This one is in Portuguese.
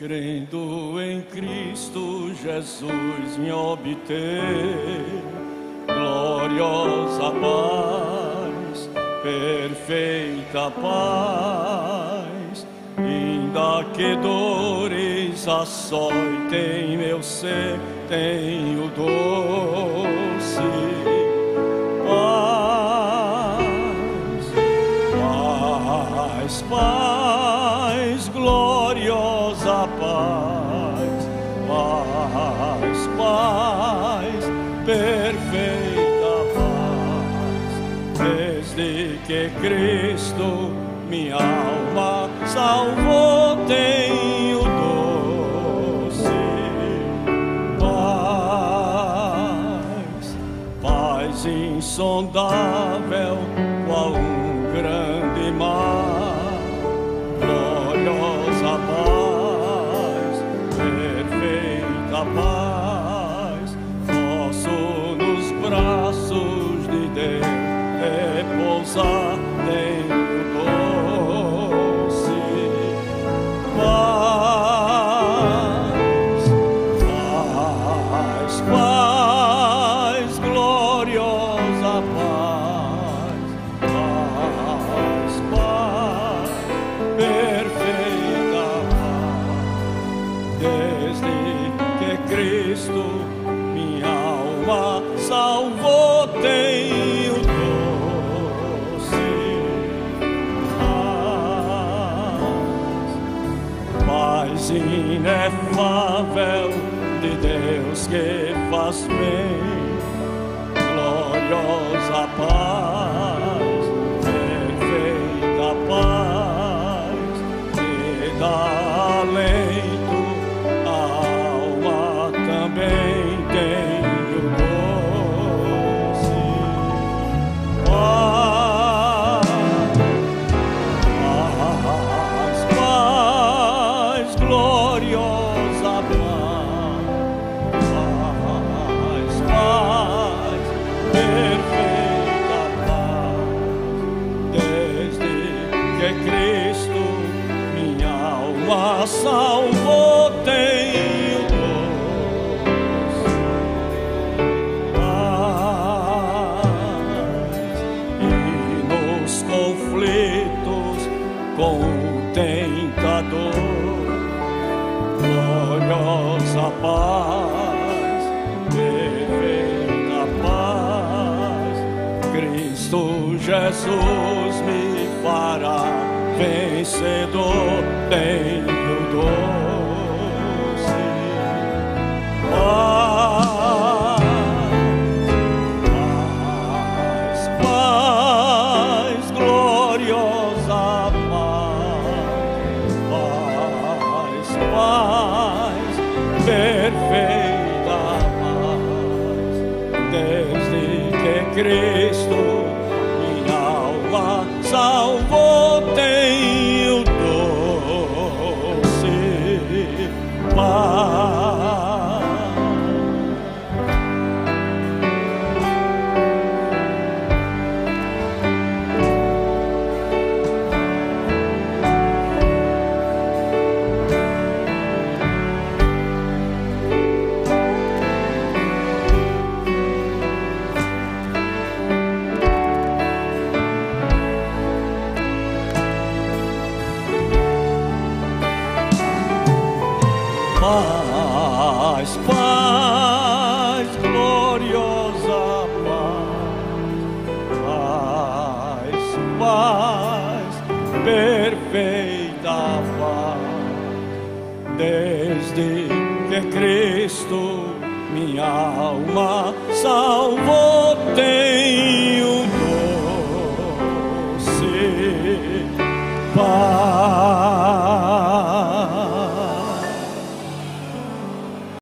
crendo em Cristo Jesus me obter. Gloriosa paz, perfeita paz, ainda que dores açoitem meu ser, tenho doce paz, paz, paz, paz, paz, paz, perfeita paz, desde que Cristo minha alma salvou, tenho doce paz, paz insondável, tenho doce. Paz, paz, paz, gloriosa paz, paz, paz, perfeita paz, desde que Cristo minha alma salvou, tenho inefável de Deus que faz bem, salvou, tenho doce paz e nos conflitos com o tentador, gloriosa paz, perfeita paz, Cristo Jesus me fará vencedor, tenho Cristo minha alma salvou, Paz, paz, gloriosa paz, paz, paz, perfeita paz, desde que Cristo minha alma salvou, tenho doce paz.